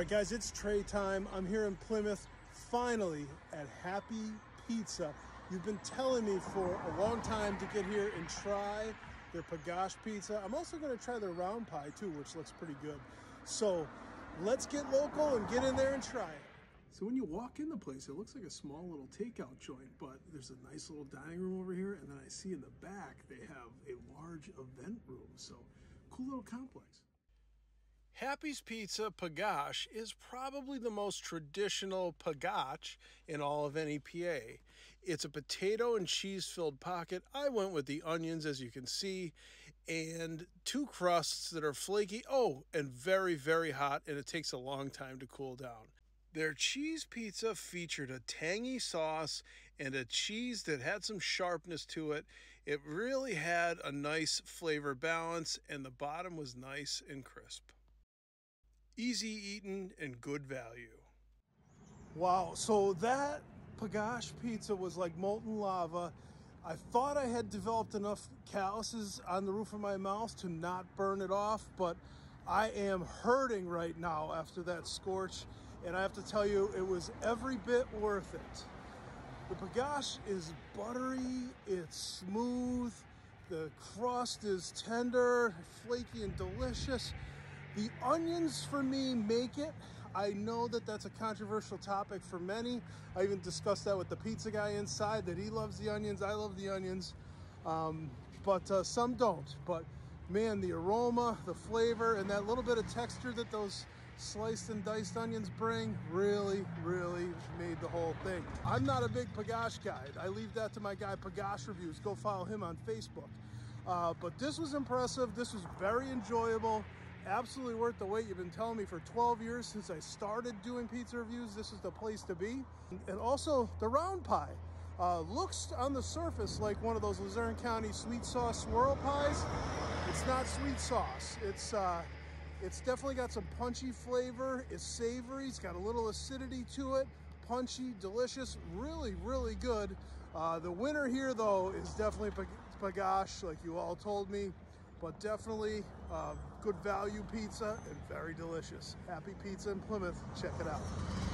right, guys, it's tray time. I'm here in Plymouth, finally at Happy Pizza. You've been telling me for a long time to get here and try their pagash pizza. I'm also going to try their round pie too, which looks pretty good. So let's get local and get in there and try it. So when you walk in the place, it looks like a small little takeout joint, but there's a nice little dining room over here. And then I see in the back, they have a large event room. So cool little complex. Happy's Pizza Pagash is probably the most traditional pagash in all of NEPA. It's a potato and cheese filled pocket. I went with the onions, as you can see, and two crusts that are flaky. Oh, and very, very hot, and it takes a long time to cool down. Their cheese pizza featured a tangy sauce and a cheese that had some sharpness to it. It really had a nice flavor balance, and the bottom was nice and crisp. Easy eaten and good value. Wow, so that pagash pizza was like molten lava. I thought I had developed enough calluses on the roof of my mouth to not burn it off, but I am hurting right now after that scorch and I have to tell you, it was every bit worth it. The pagash is buttery, it's smooth, the crust is tender, flaky, and delicious. The onions for me make it. I know that that's a controversial topic for many. I even discussed that with the pizza guy inside that he loves the onions. I love the onions, um, but uh, some don't. But man, the aroma, the flavor, and that little bit of texture that those sliced and diced onions bring really, really made the whole thing. I'm not a big pagash guy. I leave that to my guy Pagache Reviews. Go follow him on Facebook. Uh, but this was impressive. This was very enjoyable. Absolutely worth the wait. You've been telling me for 12 years since I started doing pizza reviews, this is the place to be. And also the round pie. Uh, looks on the surface like one of those Luzerne County sweet sauce swirl pies. It's not sweet sauce. It's uh, it's definitely got some punchy flavor. It's savory. It's got a little acidity to it. Punchy, delicious, really, really good. Uh, the winner here, though, is definitely Pagash, like you all told me. But definitely uh, good value pizza and very delicious. Happy Pizza in Plymouth. Check it out.